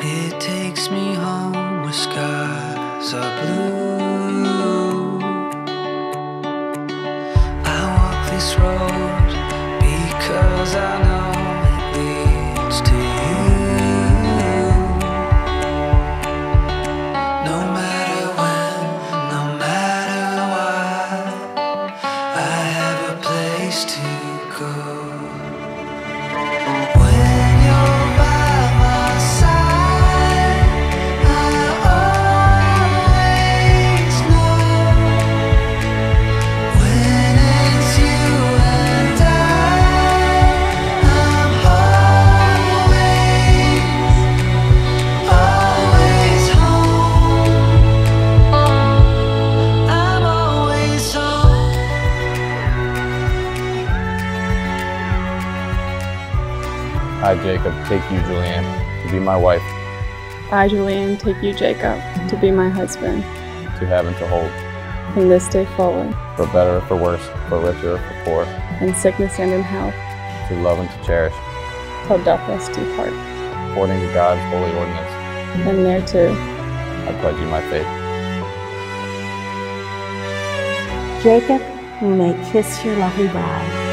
it takes me home where skies are blue. I walk this road because I I, Jacob, take you, Julianne, to be my wife, I, Julianne, take you, Jacob, to be my husband, to have and to hold, from this day forward, for better for worse, for richer for poor, in sickness and in health, to love and to cherish, till death us do part. according to God's holy ordinance. And there too. I pledge you my faith. Jacob, you may kiss your lovely bride.